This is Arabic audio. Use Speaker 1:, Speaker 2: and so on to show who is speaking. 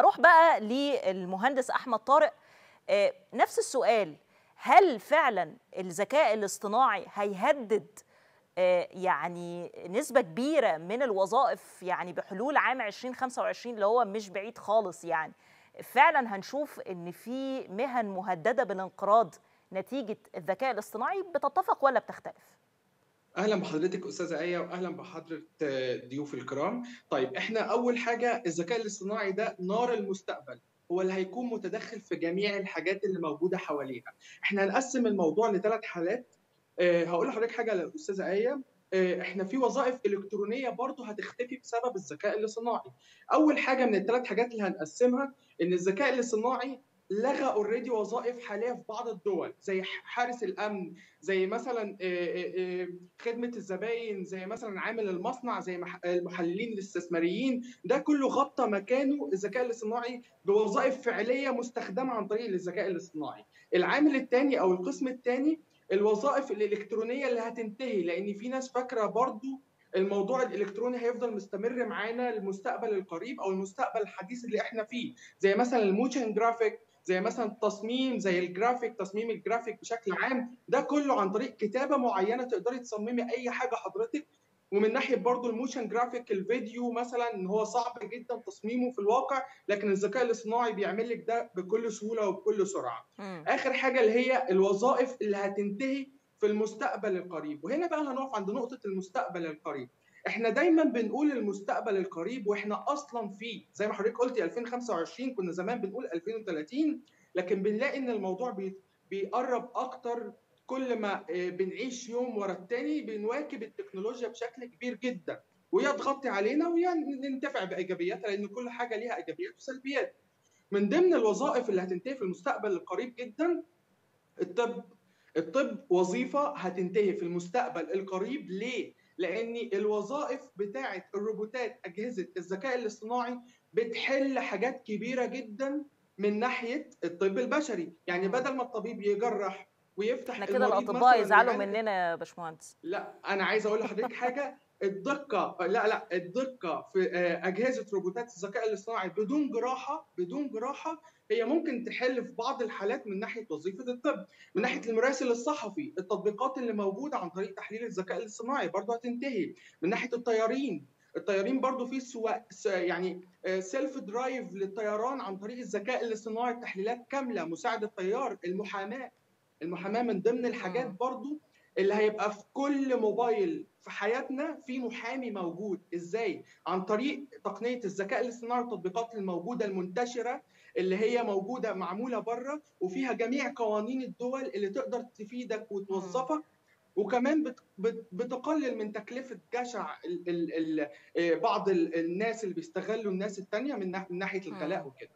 Speaker 1: هروح بقى للمهندس أحمد طارق آه، نفس السؤال هل فعلا الذكاء الاصطناعي هيهدد آه، يعني نسبة كبيرة من الوظائف يعني بحلول عام 2025 اللي هو مش بعيد خالص يعني فعلا هنشوف إن في مهن مهددة بالانقراض نتيجة الذكاء الاصطناعي بتتفق ولا بتختلف؟
Speaker 2: أهلا بحضرتك أستاذة آية واهلا بحضرة ضيوف الكرام. طيب إحنا أول حاجة الذكاء الاصطناعي ده نار المستقبل هو اللي هيكون متدخل في جميع الحاجات اللي موجودة حوالينا إحنا هنقسم الموضوع لثلاث حالات. أه هقول لحضرتك حاجة للاستاذه آية. أه إحنا في وظائف إلكترونية برضه هتختفي بسبب الذكاء الاصطناعي. أول حاجة من الثلاث حاجات اللي هنقسمها إن الذكاء الاصطناعي لغى اوريدي وظائف حالية في بعض الدول زي حارس الأمن زي مثلا خدمة الزباين زي مثلا عامل المصنع زي المحللين الاستثماريين. ده كله غطى مكانه الذكاء الاصطناعي بوظائف فعلية مستخدمة عن طريق الذكاء الاصطناعي. العامل الثاني أو القسم الثاني الوظائف الإلكترونية اللي هتنتهي لأن في ناس فاكرة برضو الموضوع الإلكتروني هيفضل مستمر معانا للمستقبل القريب أو المستقبل الحديث اللي إحنا فيه. زي مثلا ال motion graphic زي مثلا التصميم زي الجرافيك تصميم الجرافيك بشكل عام ده كله عن طريق كتابة معينة تقدري تصممي أي حاجة حضرتك. ومن ناحية برضو ال motion graphic الفيديو مثلا إن هو صعب جدا تصميمه في الواقع لكن الذكاء الاصطناعي بيعمل لك ده بكل سهولة وبكل سرعة. م. آخر حاجة اللي هي الوظائف اللي هتنتهي في المستقبل القريب. وهنا بقى هنقف عند نقطة المستقبل القريب. إحنا دايما بنقول المستقبل القريب وإحنا أصلا فيه زي ما حضرتك قلتي 2025 كنا زمان بنقول 2030 لكن بنلاقي إن الموضوع بيقرب أكتر كل ما بنعيش يوم ورا التاني بنواكب التكنولوجيا بشكل كبير جدا. وهي تغطي علينا وهي ننتفع بإيجابياتها لأن كل حاجة ليها إيجابيات وسلبيات. من ضمن الوظائف اللي هتنتهي في المستقبل القريب جدا الطب. الطب وظيفة هتنتهي في المستقبل القريب ليه؟ لأن الوظائف بتاعه الروبوتات أجهزة الذكاء الاصطناعي بتحل حاجات كبيرة جدا من ناحية الطب البشري. يعني بدل ما الطبيب يجرح ويفتح
Speaker 1: إحنا كده الأطباء يزعلوا مننا يا باشمهندس.
Speaker 2: لا أنا عايز أقول لحضرتك حاجة. الدقة لا لا الدقة في أجهزة روبوتات الذكاء الاصطناعي بدون جراحة بدون جراحة هي ممكن تحل في بعض الحالات من ناحية وظيفة الطب. من ناحية المراسل الصحفي التطبيقات اللي موجودة عن طريق تحليل الذكاء الاصطناعي برضه هتنتهي. من ناحية الطيارين الطيارين برضو في سواء يعني self drive للطيران عن طريق الذكاء الاصطناعي تحليلات كاملة مساعد الطيار المحاماة. المحاماة من ضمن الحاجات برضو اللي هيبقى في كل موبايل في حياتنا في محامي موجود. إزاي؟ عن طريق تقنية الذكاء الاصطناعي والتطبيقات الموجودة المنتشرة اللي هي موجودة معمولة بره وفيها جميع قوانين الدول اللي تقدر تفيدك وتوظفك وكمان بت بت بتقلل من تكلفة جشع ال ال ال بعض الناس اللي بيستغلوا الناس الثانية من ناحية الغلاء وكده.